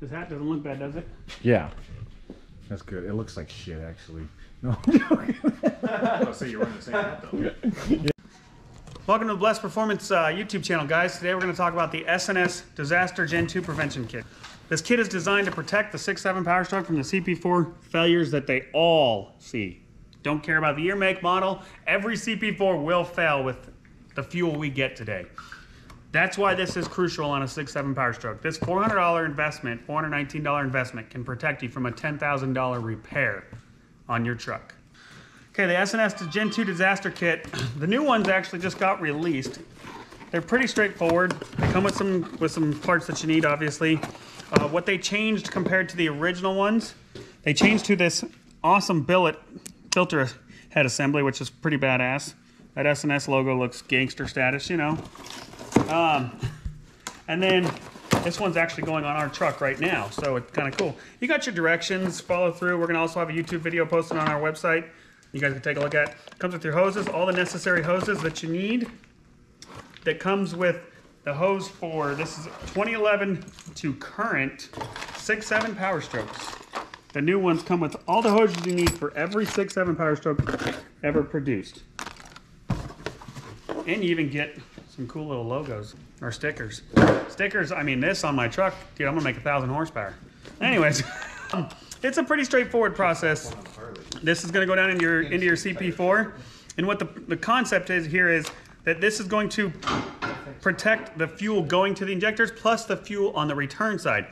This hat doesn't look bad, does it? Yeah. That's good. It looks like shit, actually. No. I'll say you're wearing the same hat though. Welcome to the Blessed Performance uh, YouTube channel, guys. Today we're going to talk about the S&S Disaster Gen 2 Prevention Kit. This kit is designed to protect the 6.7 Power Stroke from the CP4 failures that they all see. Don't care about the year, make, model. Every CP4 will fail with the fuel we get today. That's why this is crucial on a 6.7 Power Stroke. This $400 investment, $419 investment can protect you from a $10,000 repair on your truck. Okay, the S&S to Gen 2 Disaster Kit, the new ones actually just got released. They're pretty straightforward. They come with some with some parts that you need, obviously. Uh, what they changed compared to the original ones, they changed to this awesome billet filter head assembly, which is pretty badass. That S&S logo looks gangster status, you know. Um, and then this one's actually going on our truck right now, so it's kind of cool. You got your directions, follow through. We're gonna also have a YouTube video posted on our website. You guys can take a look at. Comes with your hoses, all the necessary hoses that you need. That comes with the hose for, this is 2011 to current 6.7 Power Strokes. The new ones come with all the hoses you need for every 6.7 Power Stroke ever produced. And you even get some cool little logos or stickers. Stickers, I mean, this on my truck, dude, I'm gonna make a thousand horsepower. Anyways, it's a pretty straightforward process. This is gonna go down into your into your CP4, and what the the concept is here is that this is going to protect the fuel going to the injectors plus the fuel on the return side.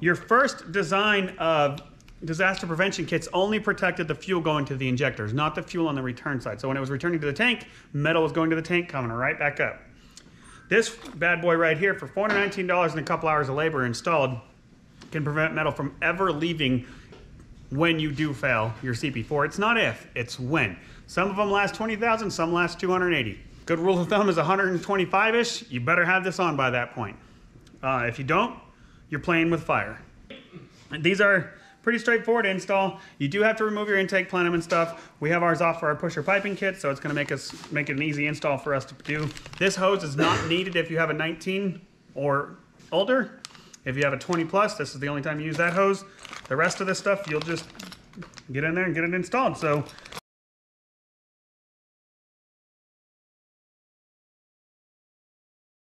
Your first design of disaster prevention kits only protected the fuel going to the injectors, not the fuel on the return side. So when it was returning to the tank, metal was going to the tank, coming right back up. This bad boy right here, for $419 and a couple hours of labor installed, can prevent metal from ever leaving when you do fail your CP4. It's not if, it's when. Some of them last 20,000, some last 280. Good rule of thumb is 125-ish. You better have this on by that point. Uh, if you don't, you're playing with fire. And these are pretty straightforward install. You do have to remove your intake plenum and stuff. We have ours off for our pusher piping kit, so it's gonna make us make it an easy install for us to do. This hose is not needed if you have a 19 or older. If you have a 20 plus, this is the only time you use that hose. The rest of this stuff, you'll just get in there and get it installed. So